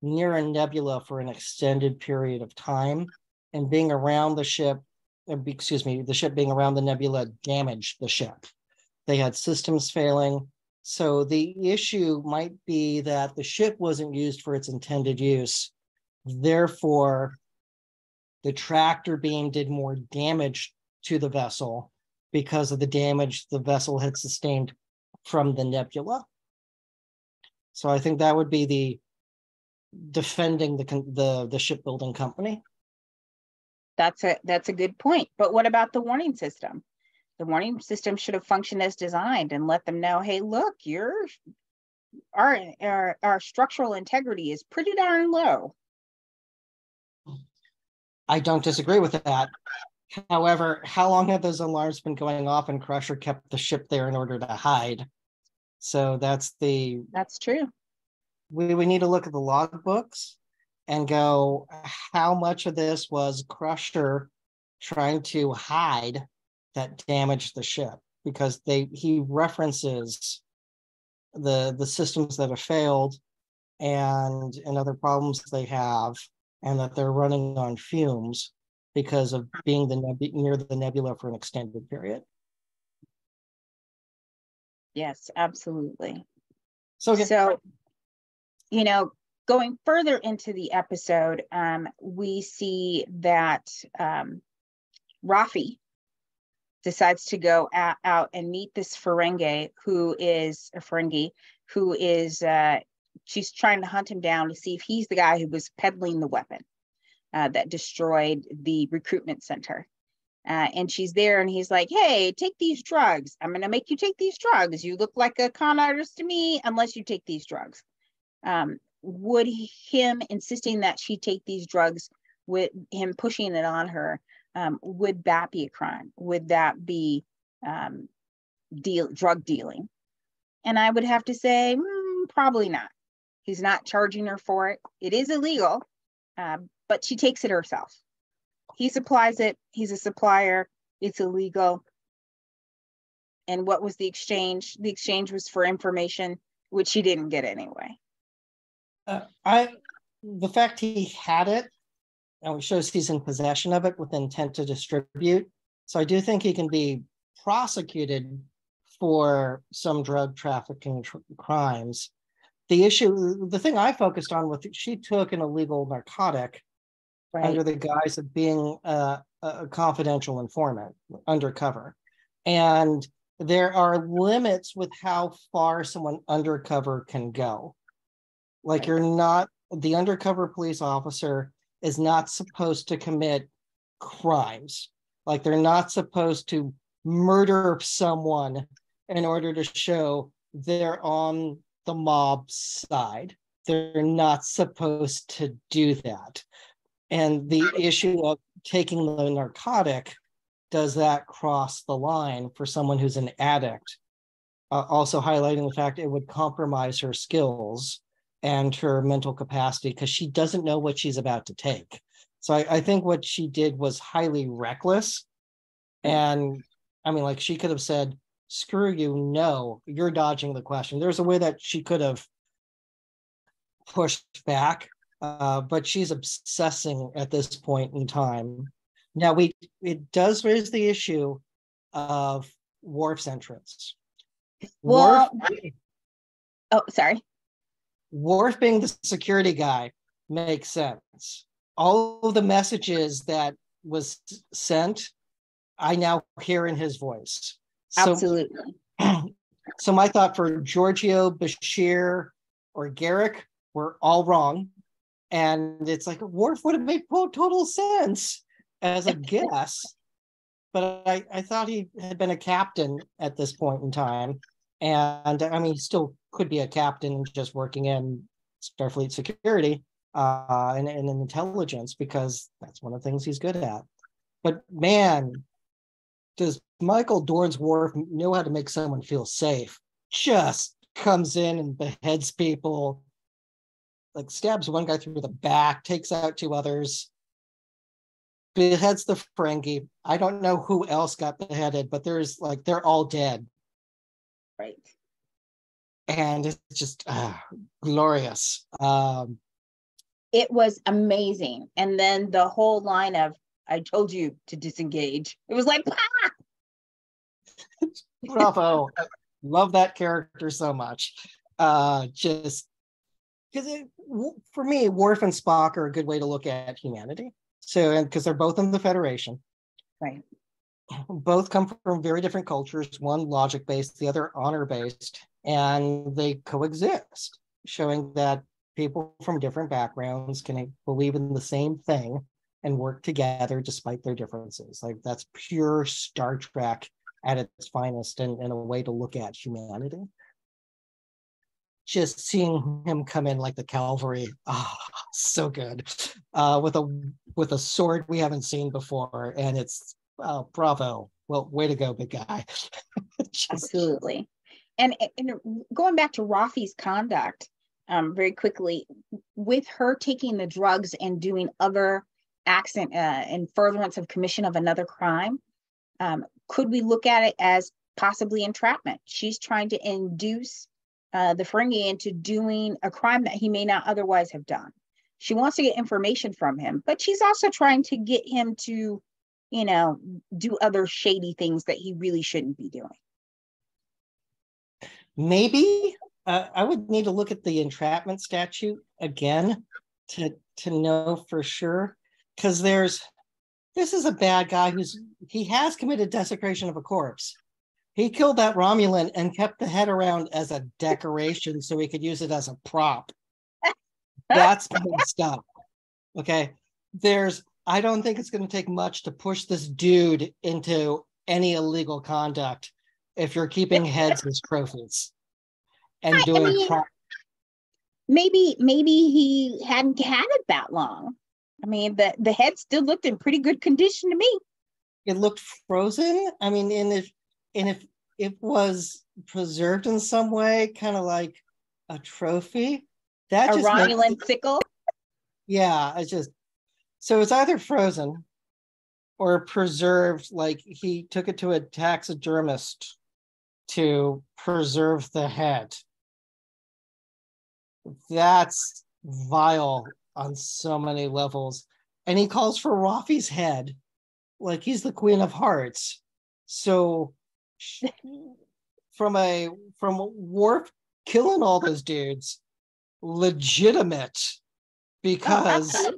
near a nebula for an extended period of time and being around the ship uh, excuse me the ship being around the nebula damaged the ship. They had systems failing. So the issue might be that the ship wasn't used for its intended use. Therefore the tractor beam did more damage to the vessel because of the damage the vessel had sustained from the nebula. So I think that would be the defending the the the shipbuilding company. That's a that's a good point. But what about the warning system? The warning system should have functioned as designed and let them know, hey, look, your our our, our structural integrity is pretty darn low. I don't disagree with that. However, how long have those alarms been going off and Crusher kept the ship there in order to hide? So that's the that's true. We we need to look at the logbooks and go how much of this was Crusher trying to hide that damaged the ship because they he references the the systems that have failed and and other problems they have and that they're running on fumes because of being the neb- near the nebula for an extended period. Yes, absolutely. So, okay. so you know, going further into the episode, um, we see that um, Rafi decides to go out, out and meet this Ferengi who is a Ferengi who is uh, she's trying to hunt him down to see if he's the guy who was peddling the weapon uh, that destroyed the recruitment center. Uh, and she's there, and he's like, "Hey, take these drugs. I'm gonna make you take these drugs. You look like a con artist to me, unless you take these drugs." Um, would him insisting that she take these drugs with him pushing it on her um, would that be a crime would that be um, deal drug dealing and i would have to say mm, probably not he's not charging her for it it is illegal uh, but she takes it herself he supplies it he's a supplier it's illegal and what was the exchange the exchange was for information which he didn't get anyway uh, I the fact he had it and it shows he's in possession of it with intent to distribute. So I do think he can be prosecuted for some drug trafficking tr- crimes. The issue, the thing I focused on with she took an illegal narcotic right. under the guise of being a, a confidential informant, undercover, and there are limits with how far someone undercover can go. Like you're not the undercover police officer is not supposed to commit crimes. Like they're not supposed to murder someone in order to show they're on the mob side. They're not supposed to do that. And the issue of taking the narcotic, does that cross the line for someone who's an addict? Uh, also highlighting the fact it would compromise her skills and her mental capacity because she doesn't know what she's about to take. So I, I, think what she did was highly reckless. And I mean, like she could have said, screw you, no, you're dodging the question. There's a way that she could have pushed back, uh, but she's obsessing at this point in time. Now we it does raise the issue of Worf's entrance. Well, Worf, oh, sorry. Worf being the security guy makes sense. All of the messages that was sent, I now hear in his voice. So, Absolutely. So my thought for Georgiou, Bashir, or Garak were all wrong. And it's like Worf would have made total sense as a guess. But I, I thought he had been a captain at this point in time. And I mean, he still could be a captain just working in Starfleet security uh, and, and intelligence because that's one of the things he's good at. But man, does Michael Dorn's Worf know how to make someone feel safe? Just comes in and beheads people, like stabs one guy through the back, takes out two others, beheads the Ferengi. I don't know who else got beheaded, but there's like they're all dead. Right and it's just uh, glorious. Um, it was amazing. And then the whole line of "I told you to disengage." It was like, ah! bravo! Love that character so much. Uh, just because for me, Worf and Spock are a good way to look at humanity. So, and because they're both in the Federation, right? Both come from very different cultures. One logic based, the other honor based and they coexist, showing that people from different backgrounds can believe in the same thing and work together despite their differences. Like that's pure Star Trek at its finest and, and a way to look at humanity. Just seeing him come in like the cavalry, ah, oh, so good, uh, with a with a sword we haven't seen before, and it's oh, bravo. Well, way to go, big guy. Just, Absolutely and, and going back to Raffi's conduct um, very quickly, with her taking the drugs and doing other acts in, uh, in furtherance of commission of another crime, um, could we look at it as possibly entrapment? She's trying to induce uh, the Ferengi into doing a crime that he may not otherwise have done. She wants to get information from him, but she's also trying to get him to, you know, do other shady things that he really shouldn't be doing. Maybe uh, I would need to look at the entrapment statute again to to know for sure because there's this is a bad guy who's he has committed desecration of a corpse. He killed that Romulan and kept the head around as a decoration so he could use it as a prop. That's messed up. Okay. There's I don't think it's going to take much to push this dude into any illegal conduct if you're keeping heads as trophies and doing I mean, pro- maybe maybe he hadn't had it that long. I mean, the the head still looked in pretty good condition to me. It looked frozen. I mean, in if and if it was preserved in some way, kind of like a trophy, that a just Romulan sickle. Yeah, it's just so it's either frozen or preserved, like he took it to a taxidermist to preserve the head. That's vile on so many levels. And he calls for Rafi's head like he's the queen of hearts. So from a from Worf killing all those dudes, legitimate oh, because oh,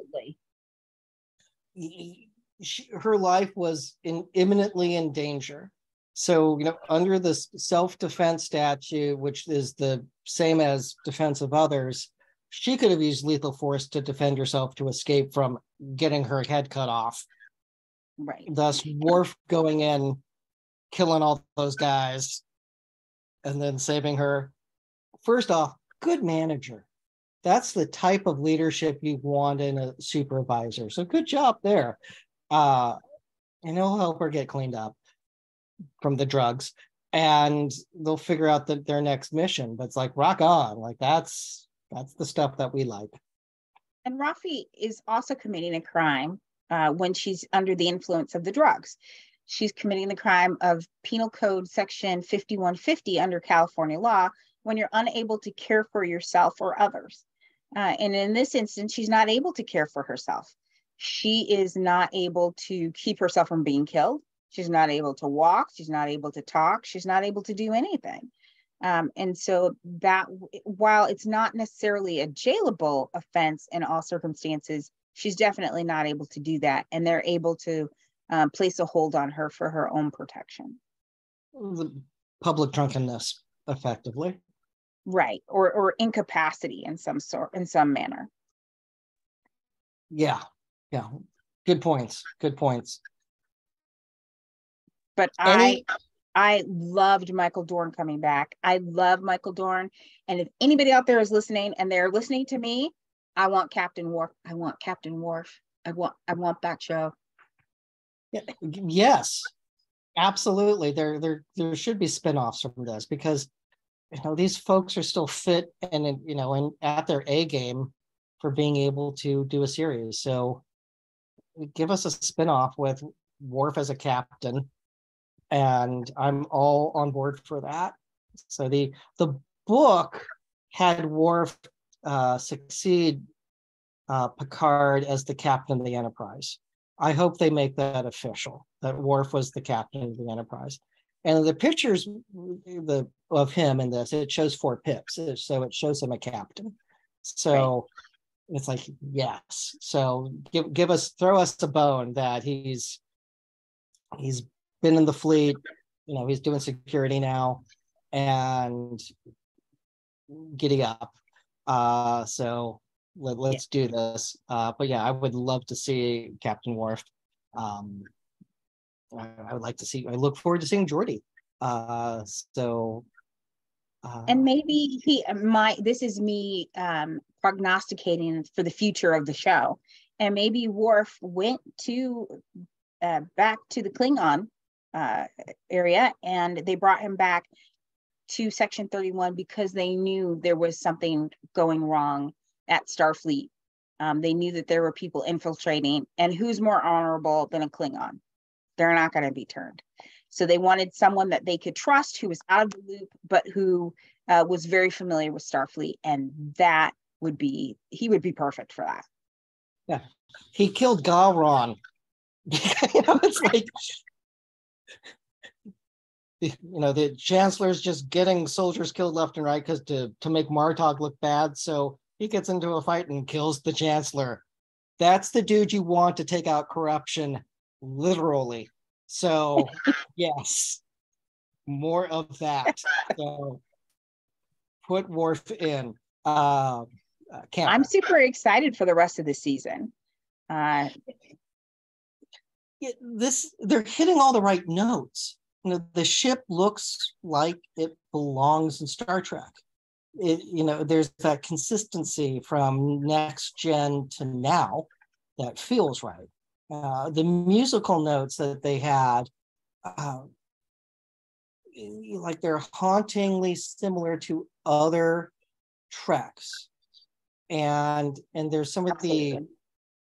she, her life was in imminently in danger. So, you know, under the self-defense statute, which is the same as defense of others, she could have used lethal force to defend herself to escape from getting her head cut off. Right. Thus, Worf going in, killing all those guys, and then saving her. First off, good manager. That's the type of leadership you want in a supervisor. So good job there. Uh, and it'll help her get cleaned up from the drugs and they'll figure out the, their next mission but it's like rock on like that's that's the stuff that we like and rafi is also committing a crime uh, when she's under the influence of the drugs she's committing the crime of penal code section 5150 under california law when you're unable to care for yourself or others uh, and in this instance she's not able to care for herself she is not able to keep herself from being killed She's not able to walk. She's not able to talk. She's not able to do anything. Um, and so that while it's not necessarily a jailable offense in all circumstances, she's definitely not able to do that. And they're able to um, place a hold on her for her own protection. Public drunkenness, effectively. Right. Or or incapacity in some sort in some manner. Yeah. Yeah. Good points. Good points but Any- I I loved Michael Dorn coming back. I love Michael Dorn. And if anybody out there is listening and they're listening to me, I want Captain Worf. I want Captain Worf. I want I want that show. Yes. Absolutely. There there there should be spin-offs from this because you know these folks are still fit and you know and at their A game for being able to do a series. So give us a spin-off with Worf as a captain and I'm all on board for that. So the the book had Worf uh, succeed uh, Picard as the captain of the Enterprise. I hope they make that official that Worf was the captain of the Enterprise. And the pictures the of him in this it shows four pips, so it shows him a captain. So right. it's like yes. So give give us throw us a bone that he's he's been in the fleet. You know, he's doing security now and getting up. Uh, so let, us yeah. do this. Uh, but yeah, I would love to see Captain Worf. Um, I, I, would like to see. I look forward to seeing Geordi. Uh, so. Uh, and maybe he might. This is me um, prognosticating for the future of the show, and maybe Worf went to uh, back to the Klingon uh, area, and they brought him back to Section 31 because they knew there was something going wrong at Starfleet. Um, they knew that there were people infiltrating, and who's more honorable than a Klingon? They're not going to be turned. So they wanted someone that they could trust who was out of the loop, but who uh, was very familiar with Starfleet, and that would be he would be perfect for that. Yeah, he killed Gowron. you know, it's like you know the chancellor's just getting soldiers killed left and right because to to make martok look bad so he gets into a fight and kills the chancellor. That's the dude you want to take out corruption literally. So yes more of that. So put Worf in. Uh, uh i'm super excited for the rest of the season. Uh it, this they're hitting all the right notes. You know, the ship looks like it belongs in Star Trek. It, you know, there's that consistency from next gen to now that feels right. Uh, the musical notes that they had, uh, like they're hauntingly similar to other tracks, and and there's some of the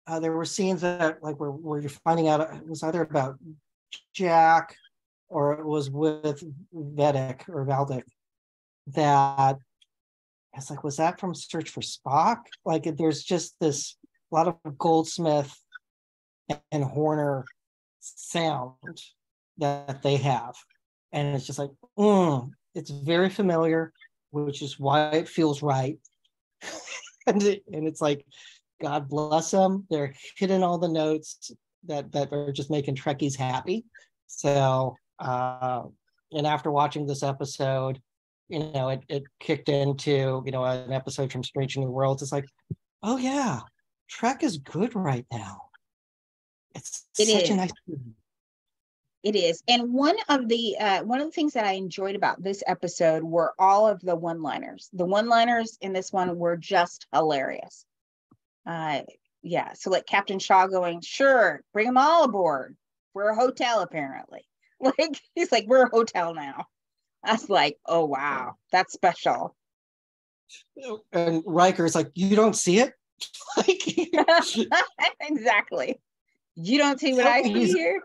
uh, there were scenes that like where, where you're finding out it was either about Jack or it was with Vedic or Valdic that it's like, was that from Search for Spock? Like, there's just this a lot of Goldsmith and Horner sound that they have, and it's just like, mm, it's very familiar, which is why it feels right. and it, and it's like, God bless them. They're hitting all the notes that that are just making Trekkies happy. So, uh, and after watching this episode, you know, it, it kicked into, you know, an episode from Strange New Worlds. It's like, oh yeah, Trek is good right now. It's it such is. a nice It is. And one of the uh, one of the things that I enjoyed about this episode were all of the one-liners. The one-liners in this one were just hilarious. Uh yeah, so like Captain Shaw going, "Sure, bring them all aboard. We're a hotel apparently." Like he's like, "We're a hotel now." Was like, "Oh wow, that's special." and Riker's like, you don't see it? like exactly. You don't see what I see here?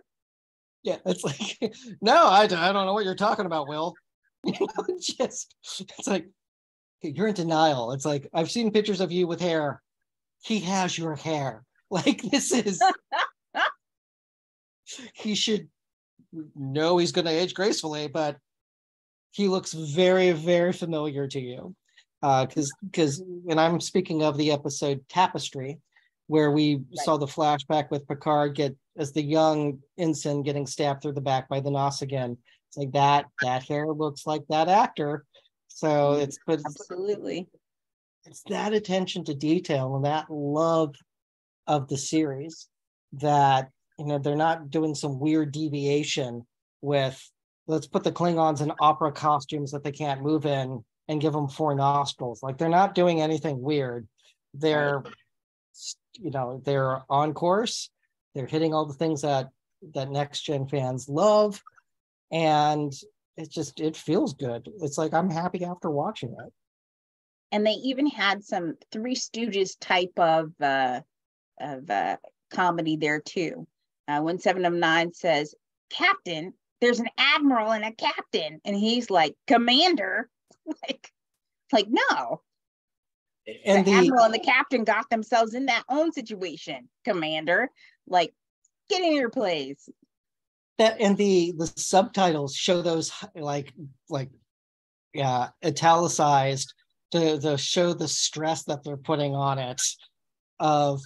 yeah, it's like, no, I, I don't know what you're talking about, Will. You know, just it's like you're in denial. It's like I've seen pictures of you with hair. He has your hair. Like this is he should know he's gonna age gracefully, but he looks very, very familiar to you. Uh because because and I'm speaking of the episode Tapestry, where we saw the flashback with Picard get as the young ensign getting stabbed through the back by the Nausicaan. It's like that that hair looks like that actor. So it's but it's, Absolutely. it's that attention to detail and that love of the series that you know they're not doing some weird deviation with let's put the Klingons in opera costumes that they can't move in and give them four nostrils. Like they're not doing anything weird. They're you know they're on course. They're hitting all the things that that next gen fans love, and it just it feels good. It's like I'm happy after watching it. And they even had some Three Stooges type of uh, of uh, comedy there too. Uh, when Seven of Nine says, "Captain, there's an admiral and a captain," and he's like, "Commander," like, like no, And the, the, admiral and the captain got themselves in that own situation. Commander, like, get in your place. that and the the subtitles show those like like yeah italicized to to show the stress that they're putting on it of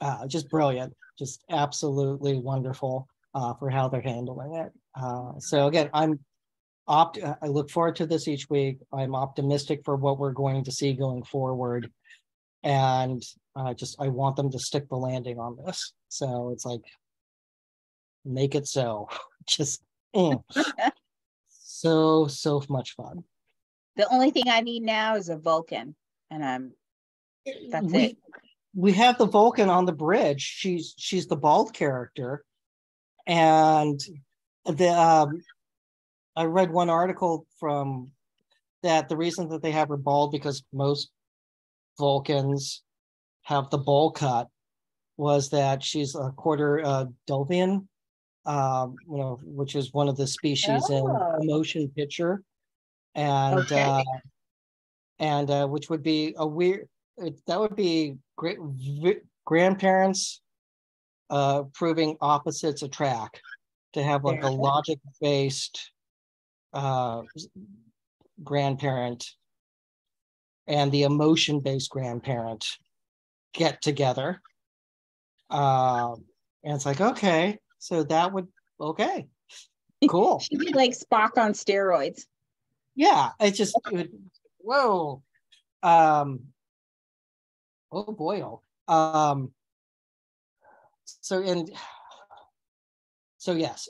uh just brilliant just absolutely wonderful uh for how they're handling it uh so again i'm opt i look forward to this each week i'm optimistic for what we're going to see going forward and uh just i want them to stick the landing on this so it's like make it so. Just mm. so so much fun. The only thing I need now is a Vulcan, and I'm that's we, it. We have the Vulcan on the bridge. She's she's the bald character, and the um, I read one article from that the reason that they have her bald because most Vulcans have the bowl cut was that she's a quarter uh, Delvian, um, you know, which is one of the species Oh. in motion picture, and Okay. uh, and uh, which would be a weird. It, that would be great grandparents uh, proving opposites attract to have like a logic based uh, grandparent and the emotion based grandparent get together. Um, and it's like, okay, so that would, okay, cool. She'd be like Spock on steroids. Yeah, it just, it would, whoa. Um, oh boy, oh. Um, so, and so, yes,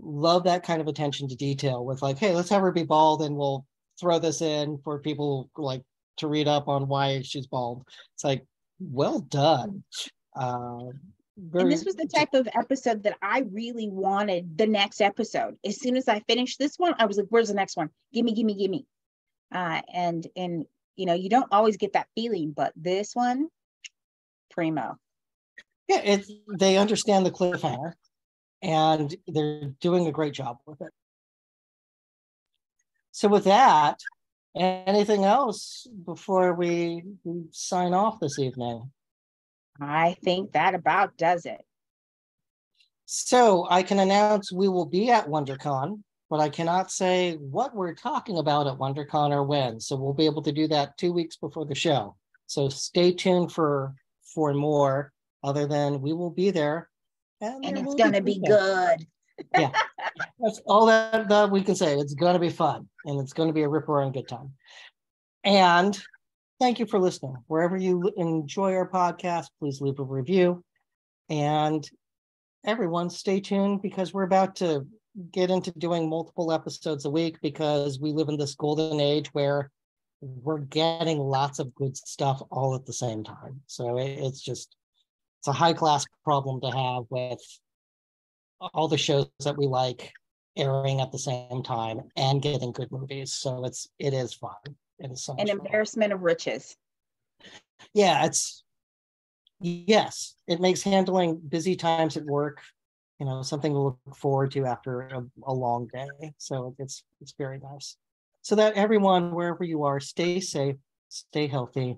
love that kind of attention to detail with like, hey, let's have her be bald and we'll throw this in for people like to read up on why she's bald. It's like, well done. Uh, very, and this was the type of episode that I really wanted the next episode. As soon as I finished this one, I was like, where's the next one? Gimme, gimme, gimme. Uh, and and you know, you don't always get that feeling, but this one, primo. Yeah, it, they understand the cliffhanger and they're doing a great job with it. So with that, anything else before we, we sign off this evening? I think that about does it. So I can announce we will be at WonderCon, but I cannot say what we're talking about at WonderCon or when. So we'll be able to do that two weeks before the show. So stay tuned for for more. Other than we will be there, and, and it's going to be good. yeah, that's all that, that we can say. It's going to be fun, and it's going to be a rip roaring good time. And thank you for listening. Wherever you enjoy our podcast, please leave a review. And everyone, stay tuned because we're about to get into doing multiple episodes a week because we live in this golden age where we're getting lots of good stuff all at the same time. So it's just it's a high class problem to have with all the shows that we like airing at the same time and getting good movies. So it's it is fun. It is so an embarrassment fun. of riches. Yeah, it's yes, it makes handling busy times at work, you know, something to look forward to after a, a long day. So it's it's very nice. So that everyone, wherever you are, stay safe, stay healthy,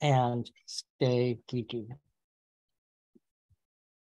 and stay geeky.